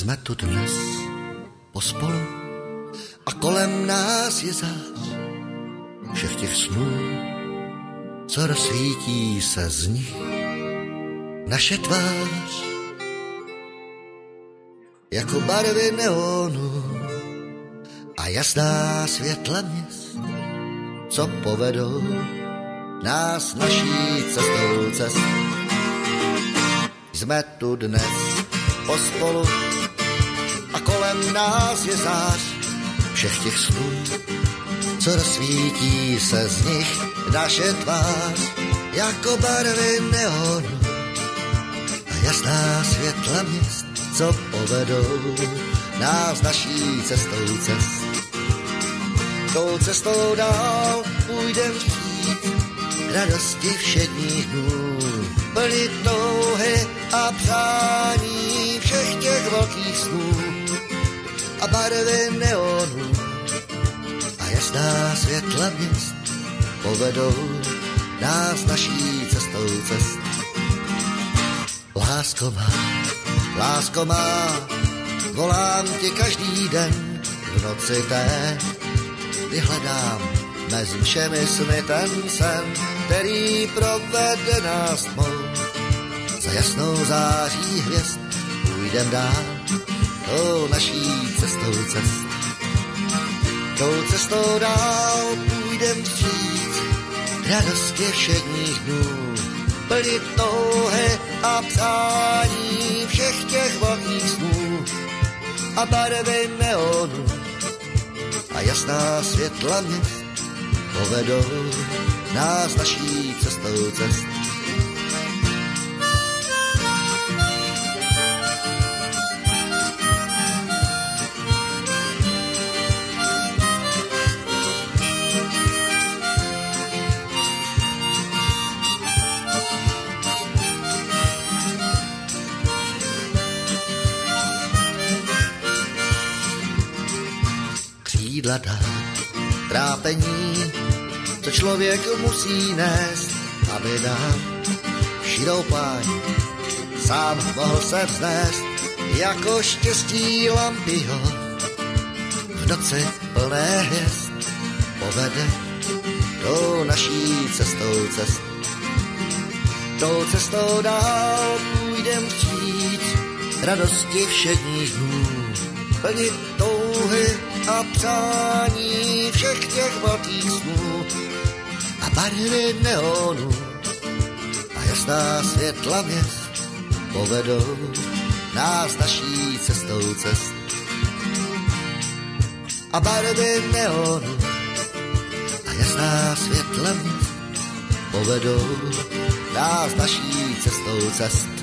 Jsme tu dnes pospolu a kolem nás je zář všech těch snů, co rozsvítí se z nich naše tvář jako barvy neonu a jasná světla měst, co povedou nás naší cestou cest. Jsme tu dnes pospolu kolem nás je zář všech těch snů, co rozsvítí se z nich naše tvář jako barvy neonu. A jasná světla měst, co povedou nás naší cestou cest. Tou cestou dál půjdem vstříc radosti všedních dnů, plní touhy a přání všech těch velkých snů barvy neonů a jasná světla měst povedou nás naší cestou cest. Lásko má, lásko má, volám ti každý den v noci té, kdy hledám mezi všemi sny ten sen, který provede nás tmou. Za jasnou září hvězd půjdem dál, tou naší cestou cest. Tou cestou dál půjdem vstříc, radosti všedních dnů, plnit touhy a přání všech těch velkých snů a barvy neonu a jasná světla měst povedou nás naší cestou cest. Křídla dát, trápení, co člověk musí nést, aby dál širou pláň sám mohl se vznést, jako štěstí lampyho v noci plné hvězd povede tou naší cestou cest. Tou cestou dál půjdem vstříc radosti všedních dnů, plnit touhy a přání všech těch velkých snů a barvy neonu a jasná světla měst povedou nás naší cestou cest. A barvy neonu a jasná světla měst povedou nás naší cestou cest.